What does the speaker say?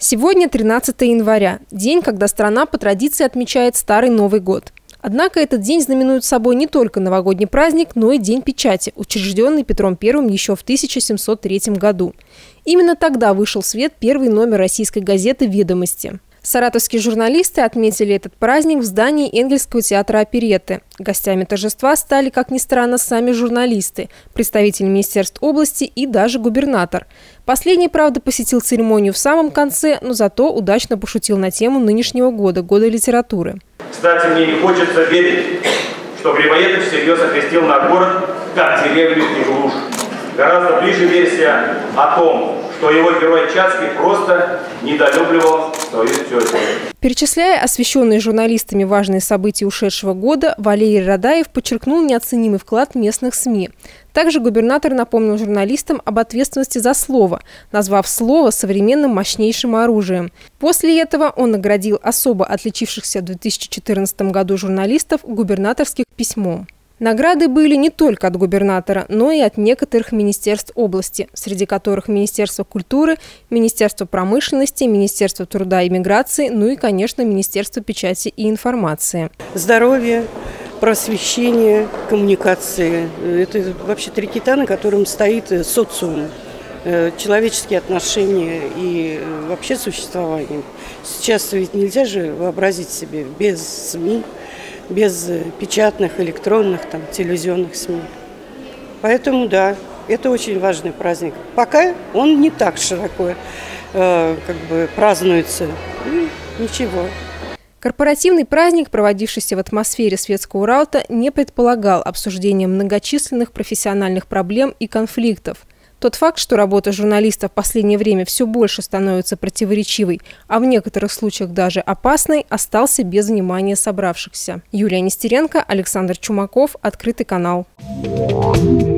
Сегодня 13 января, день, когда страна по традиции отмечает Старый Новый год. Однако этот день знаменует собой не только новогодний праздник, но и День печати, учрежденный Петром I еще в 1703 году. Именно тогда вышел в свет первый номер российской газеты «Ведомости». Саратовские журналисты отметили этот праздник в здании Энгельского театра оперетты. Гостями торжества стали, как ни странно, сами журналисты, представители Министерств области и даже губернатор. Последний, правда, посетил церемонию в самом конце, но зато удачно пошутил на тему нынешнего года, года литературы. Кстати, мне не хочется верить, что Грибоедов всерьез окрестил наш город как деревню и глушь. Гораздо ближе версия о том, что его герой Чацкий просто недолюбливал свою тетю. Перечисляя освещенные журналистами важные события ушедшего года, Валерий Радаев подчеркнул неоценимый вклад местных СМИ. Также губернатор напомнил журналистам об ответственности за слово, назвав слово современным мощнейшим оружием. После этого он наградил особо отличившихся в 2014 году журналистов губернаторских письмом. Награды были не только от губернатора, но и от некоторых министерств области, среди которых Министерство культуры, Министерство промышленности, Министерство труда и миграции, ну и, конечно, Министерство печати и информации. Здоровье, просвещение, коммуникации – это вообще три кита, на котором стоит социум э, человеческие отношения и э, вообще существование. Сейчас ведь нельзя же вообразить себе без СМИ, без печатных, электронных, там, телевизионных СМИ. Поэтому, да, это очень важный праздник. Пока он не так широко э, как бы празднуется. Ну, ничего. Корпоративный праздник, проводившийся в атмосфере светского раута, не предполагал обсуждения многочисленных профессиональных проблем и конфликтов. Тот факт, что работа журналиста в последнее время все больше становится противоречивой, а в некоторых случаях даже опасной, остался без внимания собравшихся. Юлия Нестеренко, Александр Чумаков, Открытый канал. Thank you.